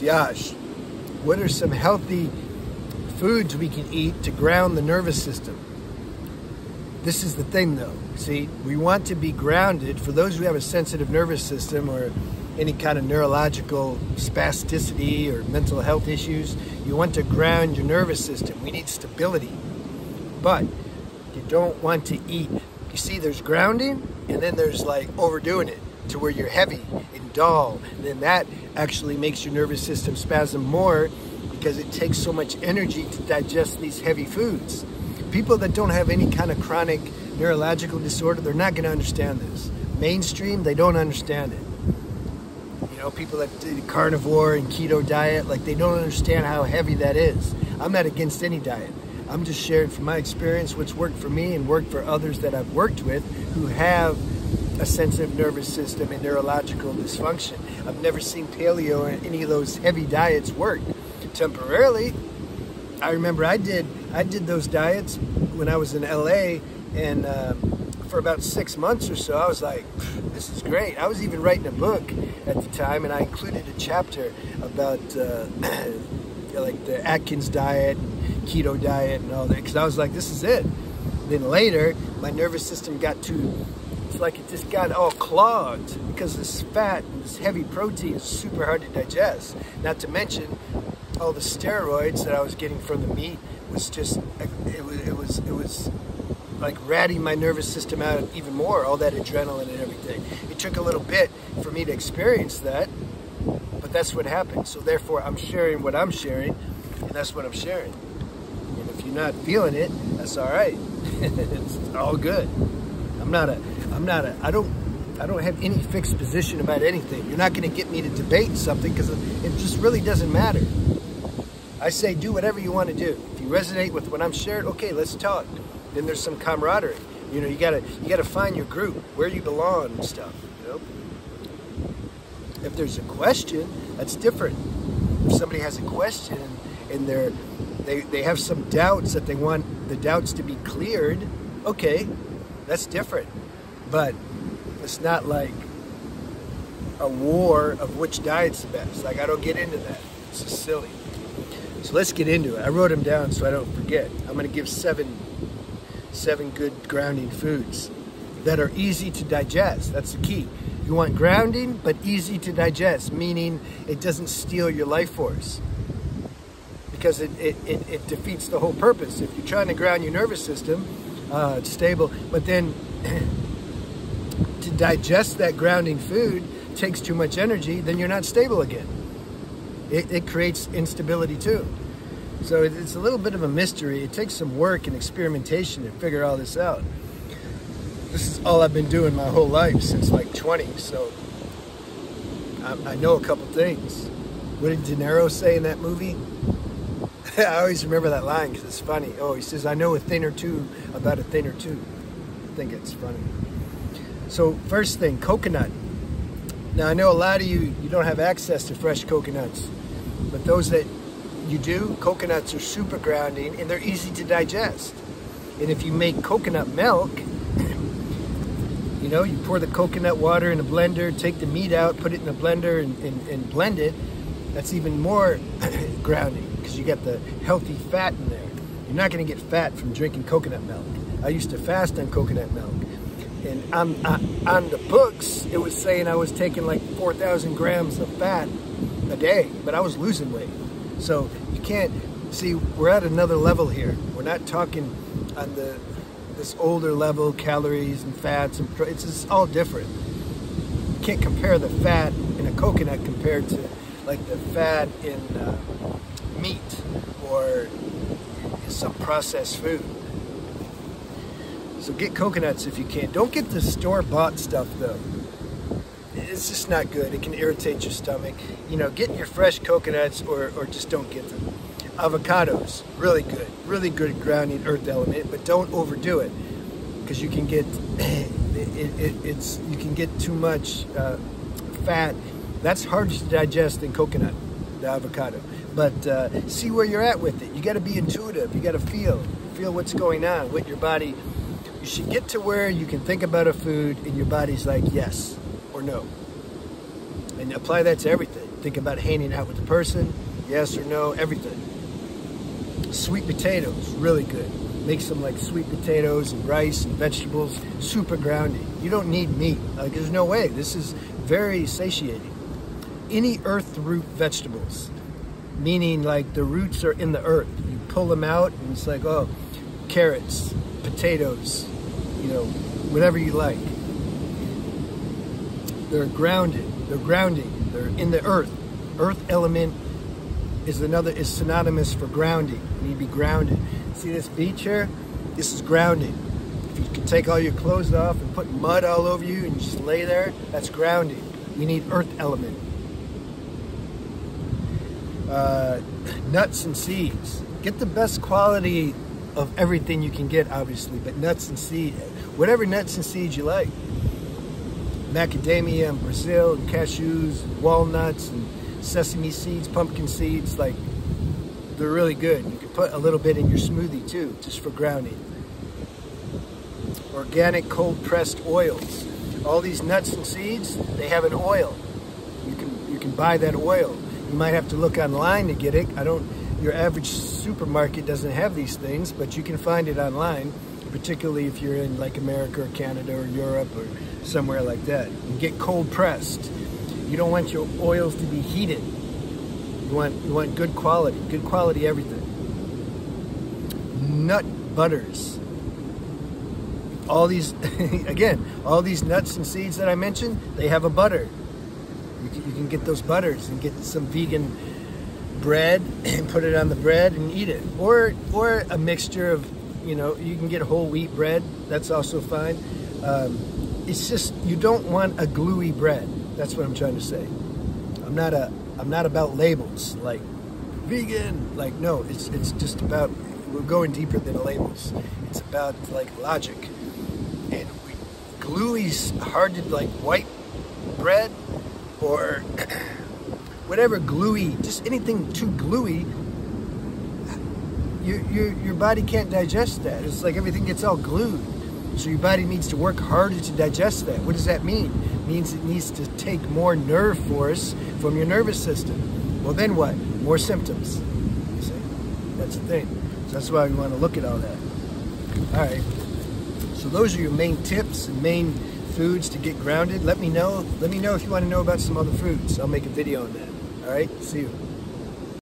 Josh, what are some healthy foods we can eat to ground the nervous system? This is the thing though. See, we want to be grounded for those who have a sensitive nervous system or any kind of neurological spasticity or mental health issues. You want to ground your nervous system. We need stability. But you don't want to eat. You see, there's grounding and then there's like overdoing it to where you're heavy and dull. Then that actually makes your nervous system spasm more because it takes so much energy to digest these heavy foods. People that don't have any kind of chronic neurological disorder, they're not going to understand this. Mainstream, they don't understand it. You know, people that do carnivore and keto diet, like they don't understand how heavy that is. I'm not against any diet. I'm just sharing from my experience what's worked for me and worked for others that I've worked with who have a sensitive nervous system and neurological dysfunction. I've never seen paleo or any of those heavy diets work. Temporarily, I remember I did I did those diets when I was in LA, and um, for about six months or so, I was like, "This is great." I was even writing a book at the time, and I included a chapter about uh, like the Atkins diet, keto diet, and all that, because I was like, "This is it." Then later, my nervous system got too it's like it just got all clogged because this fat and this heavy protein is super hard to digest. Not to mention all the steroids that I was getting from the meat was just it was it was it was like ratting my nervous system out even more, all that adrenaline and everything. It took a little bit for me to experience that, but that's what happened. So therefore I'm sharing what I'm sharing, and that's what I'm sharing. And if you're not feeling it, that's all right. it's all good. I'm not a I'm not a I don't I don't have any fixed position about anything. You're not going to get me to debate something because it just really doesn't matter. I say do whatever you want to do. If you resonate with what I'm sharing, okay, let's talk. Then there's some camaraderie. You know, you gotta you gotta find your group, where you belong and stuff. You know. If there's a question, that's different. If somebody has a question and they're they, they have some doubts that they want the doubts to be cleared, okay, that's different. But it's not like a war of which diet's the best. Like I don't get into that. It's just silly. So let's get into it. I wrote them down so I don't forget. I'm going to give seven, seven good grounding foods that are easy to digest. That's the key. You want grounding, but easy to digest, meaning it doesn't steal your life force. Because it, it, it, it defeats the whole purpose. If you're trying to ground your nervous system, uh, it's stable, but then digest that grounding food takes too much energy, then you're not stable again it, it creates instability too. So it's a little bit of a mystery. It takes some work and experimentation to figure all this out. This is all I've been doing my whole life since like 20, so I, I know a couple things. What did De Niro say in that movie? I always remember that line because it's funny. Oh, he says, I know a thing or two about a thing or two. I think it's funny. So first thing, coconut. Now I know a lot of you, you don't have access to fresh coconuts. But those that you do, coconuts are super grounding and they're easy to digest. And if you make coconut milk, you know, you pour the coconut water in a blender, take the meat out, put it in a blender and, and, and blend it, that's even more grounding because you get the healthy fat in there. You're not going to get fat from drinking coconut milk. I used to fast on coconut milk. And on, on, on the books, it was saying I was taking like 4,000 grams of fat a day, but I was losing weight. So you can't see we're at another level here. We're not talking on the this older level calories and fats and it's all different. You can't compare the fat in a coconut compared to like the fat in uh, meat or some processed food. So get coconuts if you can. Don't get the store-bought stuff though it's just not good. It can irritate your stomach. You know, get your fresh coconuts or, or just don't get them. Avocados, really good. Really good grounding earth element, but don't overdo it because you can get it, it, it's you can get too much uh, fat. That's harder to digest than coconut, the avocado. But uh, see where you're at with it. You got to be intuitive. You got to feel feel what's going on with your body. You should get to where you can think about a food and your body's like yes or no. And apply that to everything. Think about hanging out with the person, yes or no, everything. Sweet potatoes, really good. Make some like sweet potatoes and rice and vegetables, super grounding. You don't need meat. Like there's no way. This is very satiating. Any earth root vegetables, meaning like the roots are in the earth. You pull them out and it's like, oh, carrots, potatoes, you know, whatever you like. They're grounded. They're grounding. They're in the earth. Earth element is another is synonymous for grounding. You need to be grounded. See this beach here? This is grounding. If you can take all your clothes off and put mud all over you and just lay there, that's grounding. You need earth element. Uh, nuts and seeds. Get the best quality of everything you can get, obviously, but nuts and seeds, whatever nuts and seeds you like. Macadamia and Brazil and cashews, and walnuts and sesame seeds, pumpkin seeds, like they're really good. You can put a little bit in your smoothie too, just for grounding. Organic cold pressed oils. All these nuts and seeds, they have an oil. You can you can buy that oil. You might have to look online to get it. I don't your average supermarket doesn't have these things, but you can find it online, particularly if you're in like America or Canada or Europe or somewhere like that. And get cold pressed. You don't want your oils to be heated. You want you want good quality, good quality everything. Nut butters. All these again, all these nuts and seeds that I mentioned, they have a butter. You can, you can get those butters and get some vegan bread and put it on the bread and eat it. Or or a mixture of, you know, you can get whole wheat bread. That's also fine. Um, it's just you don't want a gluey bread. That's what I'm trying to say. I'm not a I'm not about labels like vegan. Like no, it's it's just about we're going deeper than labels. It's about like logic. And we, gluey's hard to like white bread or whatever gluey, just anything too gluey, your, your, your body can't digest that. It's like everything gets all glued. So your body needs to work harder to digest that. What does that mean? It means it needs to take more nerve force from your nervous system. Well, then what? More symptoms. You see? That's the thing. So that's why we want to look at all that. All right. So those are your main tips and main foods to get grounded. Let me know. Let me know if you want to know about some other foods. I'll make a video on that. All right. See you.